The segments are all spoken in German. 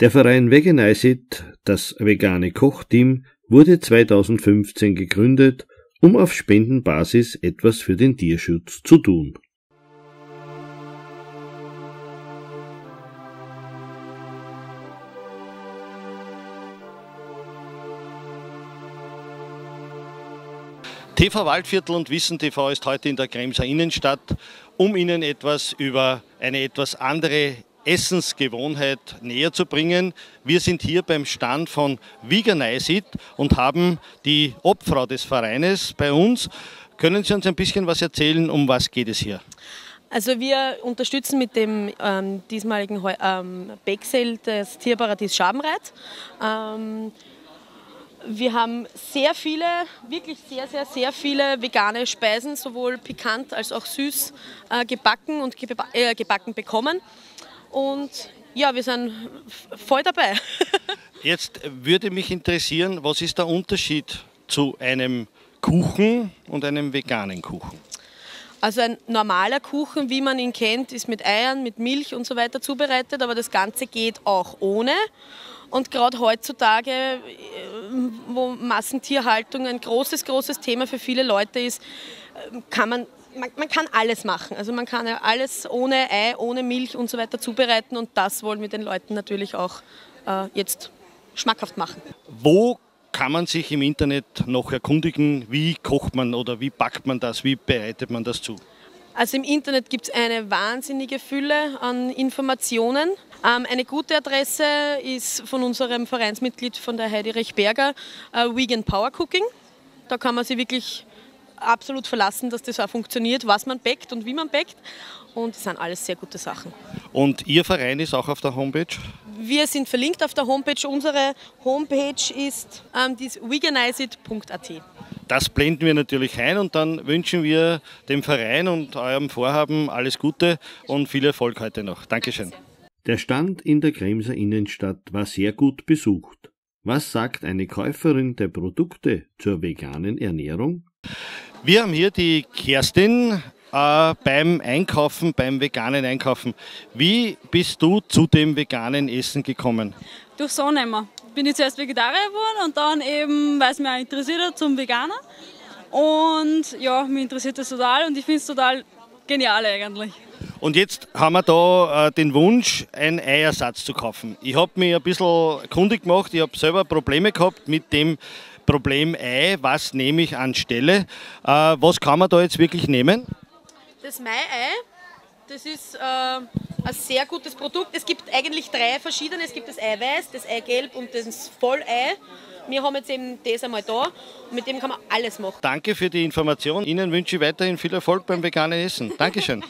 Der Verein Veganizeit, das vegane Kochteam, wurde 2015 gegründet, um auf Spendenbasis etwas für den Tierschutz zu tun. TV Waldviertel und Wissen TV ist heute in der Kremser Innenstadt, um Ihnen etwas über eine etwas andere Essensgewohnheit näher zu bringen. Wir sind hier beim Stand von Veganizeit und haben die Obfrau des Vereines bei uns. Können Sie uns ein bisschen was erzählen, um was geht es hier? Also wir unterstützen mit dem ähm, diesmaligen ähm, Backsale das Tierparadies Schabenreit. Ähm, wir haben sehr viele, wirklich sehr, sehr, sehr viele vegane Speisen, sowohl pikant als auch süß, äh, gebacken und äh, gebacken bekommen. Und ja, wir sind voll dabei. Jetzt würde mich interessieren, was ist der Unterschied zu einem Kuchen und einem veganen Kuchen? Also ein normaler Kuchen, wie man ihn kennt, ist mit Eiern, mit Milch und so weiter zubereitet, aber das Ganze geht auch ohne. Und gerade heutzutage, äh, wo Massentierhaltung ein großes, großes Thema für viele Leute ist, äh, kann man man, man, kann alles machen. Also man kann ja alles ohne Ei, ohne Milch und so weiter zubereiten und das wollen wir den Leuten natürlich auch äh, jetzt schmackhaft machen. Wo kann man sich im Internet noch erkundigen, wie kocht man oder wie backt man das, wie bereitet man das zu? Also im Internet gibt es eine wahnsinnige Fülle an Informationen. Ähm, eine gute Adresse ist von unserem Vereinsmitglied von der Heidi Rechberger, äh, Vegan Power Cooking. Da kann man sich wirklich absolut verlassen, dass das auch funktioniert, was man backt und wie man backt. Und das sind alles sehr gute Sachen. Und Ihr Verein ist auch auf der Homepage? Wir sind verlinkt auf der Homepage. Unsere Homepage ist ähm, veganizeit.at. Das blenden wir natürlich ein und dann wünschen wir dem Verein und eurem Vorhaben alles Gute und viel Erfolg heute noch. Dankeschön. Der Stand in der Kremser Innenstadt war sehr gut besucht. Was sagt eine Käuferin der Produkte zur veganen Ernährung? Wir haben hier die Kerstin äh, beim Einkaufen, beim veganen Einkaufen. Wie bist du zu dem veganen Essen gekommen? Durch Sonnenheimer. Bin ich zuerst Vegetarier geworden und dann eben, weil es mich auch interessiert hat, zum Veganer. Und ja, mich interessiert das total und ich finde es total genial eigentlich. Und jetzt haben wir da äh, den Wunsch, einen Eiersatz zu kaufen. Ich habe mich ein bisschen kundig gemacht, ich habe selber Probleme gehabt mit dem Problem Ei. Was nehme ich anstelle? Äh, was kann man da jetzt wirklich nehmen? Das Mai-Ei, das ist äh, ein sehr gutes Produkt. Es gibt eigentlich drei verschiedene. Es gibt das Eiweiß, das Eigelb und das Vollei. Wir haben jetzt eben das einmal da mit dem kann man alles machen. Danke für die Information. Ihnen wünsche ich weiterhin viel Erfolg beim veganen Essen. Dankeschön.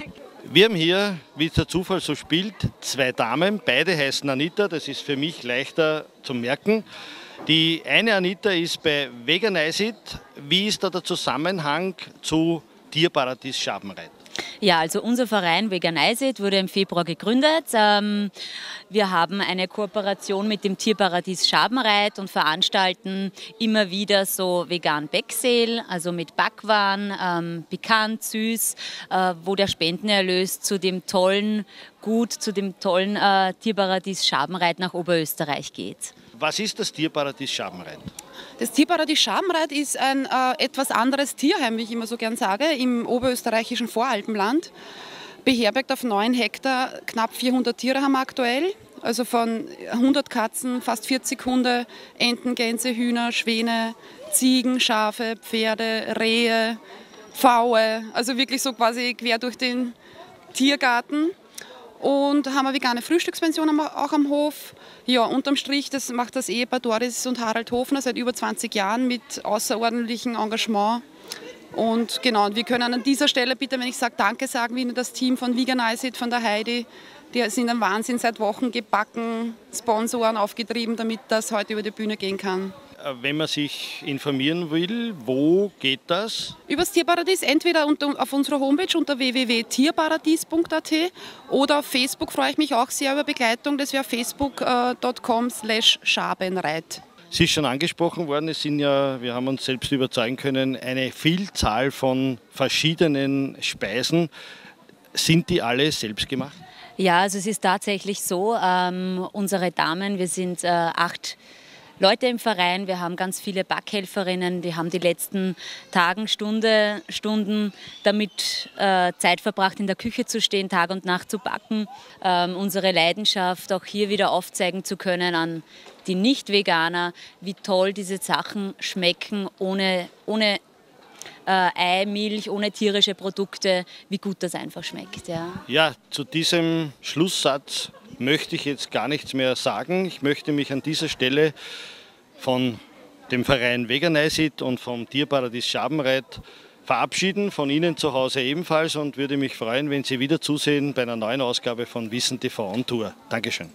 Wir haben hier, wie es der Zufall so spielt, zwei Damen. Beide heißen Anita, das ist für mich leichter zu merken. Die eine Anita ist bei Veganizeit. Wie ist da der Zusammenhang zu Tierparadies Schabenreit? Ja, also unser Verein Veganizeit wurde im Februar gegründet. Ähm, wir haben eine Kooperation mit dem Tierparadies Schabenreit und veranstalten immer wieder so vegan Backsale, also mit Backwaren, ähm, pikant, süß, äh, wo der Spendenerlös zu dem tollen Gut, zu dem tollen äh, Tierparadies Schabenreit nach Oberösterreich geht. Was ist das Tierparadies Schabenreit? Das Tierparadies Schabenreit ist ein äh, etwas anderes Tierheim, wie ich immer so gern sage, im oberösterreichischen Voralpenland. Beherbergt auf 9 Hektar, knapp 400 Tiere haben wir aktuell. Also von 100 Katzen, fast 40 Hunde, Enten, Gänse, Hühner, Schwäne, Ziegen, Schafe, Pferde, Rehe, Pfaue. Also wirklich so quasi quer durch den Tiergarten und haben eine vegane Frühstückspension auch am Hof. Ja, unterm Strich, das macht das Ehepaar Doris und Harald Hofner seit über 20 Jahren mit außerordentlichem Engagement. Und genau, wir können an dieser Stelle bitte, wenn ich sage Danke sagen, wie das Team von Veganizeit, von der Heidi, die sind ein Wahnsinn seit Wochen gebacken, Sponsoren aufgetrieben, damit das heute über die Bühne gehen kann. Äh, wenn man sich informieren will, wo geht das? Übers Tierparadies, entweder auf unserer Homepage unter www.tierparadies.at oder auf Facebook freue ich mich auch sehr über Begleitung. Das wäre facebook.com slash schabenreit. Sie ist schon angesprochen worden, es sind ja, wir haben uns selbst überzeugen können, eine Vielzahl von verschiedenen Speisen. Sind die alle selbst gemacht? Ja, also es ist tatsächlich so, ähm, unsere Damen, wir sind äh, acht Leute im Verein, wir haben ganz viele Backhelferinnen, die haben die letzten Tagen, Stunde, Stunden damit äh, Zeit verbracht, in der Küche zu stehen, Tag und Nacht zu backen, ähm, unsere Leidenschaft auch hier wieder aufzeigen zu können an die Nicht-Veganer, wie toll diese Sachen schmecken ohne, ohne äh, Ei, Milch, ohne tierische Produkte, wie gut das einfach schmeckt. Ja. ja, zu diesem Schlusssatz möchte ich jetzt gar nichts mehr sagen. Ich möchte mich an dieser Stelle von dem Verein Veganeisit und vom Tierparadies Schabenreit verabschieden, von Ihnen zu Hause ebenfalls und würde mich freuen, wenn Sie wieder zusehen bei einer neuen Ausgabe von Wissen TV on Tour. Dankeschön.